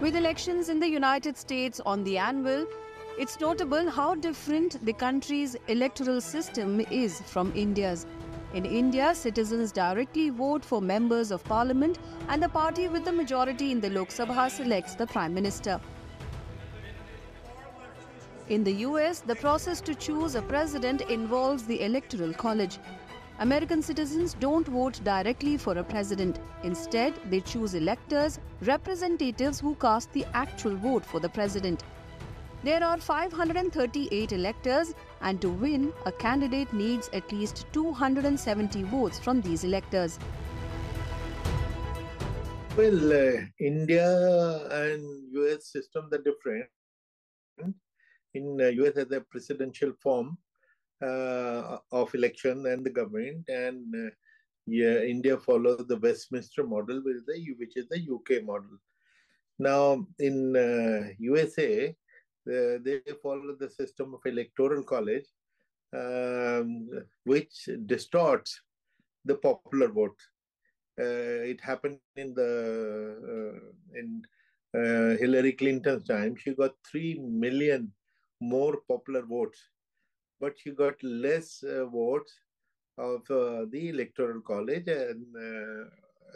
With elections in the United States on the anvil, it's notable how different the country's electoral system is from India's. In India, citizens directly vote for members of parliament and the party with the majority in the Lok Sabha selects the prime minister. In the US, the process to choose a president involves the Electoral College. American citizens don't vote directly for a president. Instead, they choose electors, representatives who cast the actual vote for the president. There are 538 electors, and to win, a candidate needs at least 270 votes from these electors. Well, uh, India and US systems are different. In uh, US, has a presidential form of election and the government, and uh, yeah, India follows the Westminster model, which is the, which is the UK model. Now, in USA, uh, they follow the system of electoral college, um, which distorts the popular vote. Uh, it happened in the uh, in uh, Hillary Clinton's time. She got three million more popular votes, but she got less uh, votes of uh, the electoral college and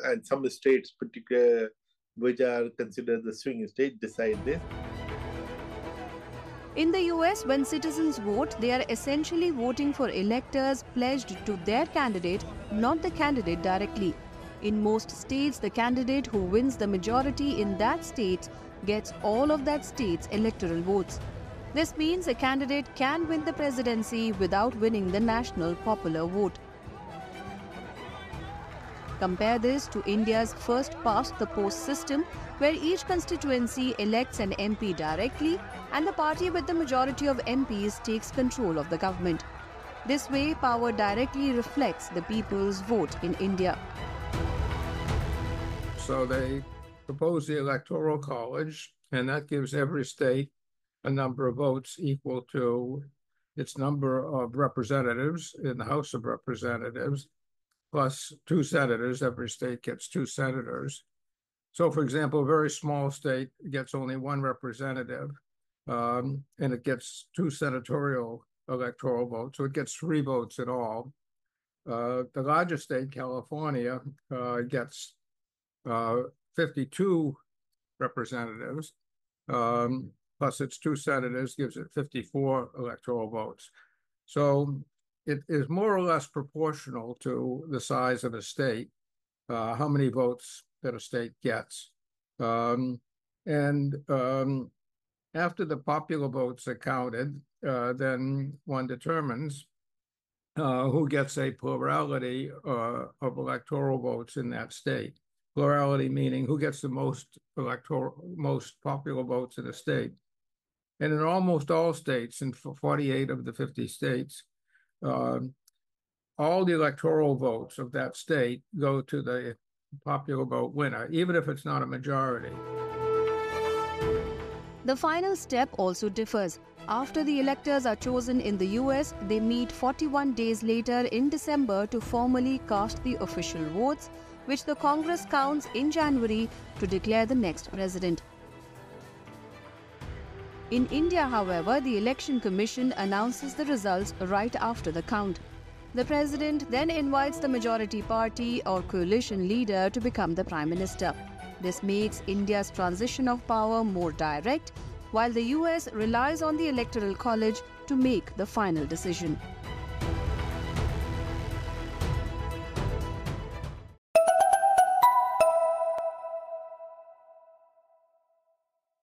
and some states, particular which are considered the swing states, decide this. In the US, when citizens vote, they are essentially voting for electors pledged to their candidate, not the candidate directly. In most states, the candidate who wins the majority in that state gets all of that state's electoral votes. This means a candidate can win the presidency without winning the national popular vote. Compare this to India's first past the post system, where each constituency elects an MP directly and the party with the majority of MPs takes control of the government. This way, power directly reflects the people's vote in India. So they propose the Electoral College, and that gives every state a number of votes equal to its number of representatives in the House of Representatives plus two senators. Every state gets two senators. So, for example, a very small state gets only one representative, um, and it gets two senatorial electoral votes. So it gets three votes in all. Uh, the largest state, California, uh, gets uh, 52 representatives, um, plus its two senators gives it 54 electoral votes. So it is more or less proportional to the size of a state, uh, how many votes that a state gets. Um, and um, after the popular votes are counted, uh, then one determines uh, who gets a plurality uh, of electoral votes in that state. Plurality meaning who gets the most electoral, most popular votes in the state. And in almost all states, in 48 of the 50 states, um, all the electoral votes of that state go to the popular vote winner, even if it's not a majority. The final step also differs. After the electors are chosen in the US, they meet 41 days later in December to formally cast the official votes, which the Congress counts in January to declare the next president. In India, however, the Election Commission announces the results right after the count. The president then invites the majority party or coalition leader to become the prime minister. This makes India's transition of power more direct, while the US relies on the Electoral College to make the final decision.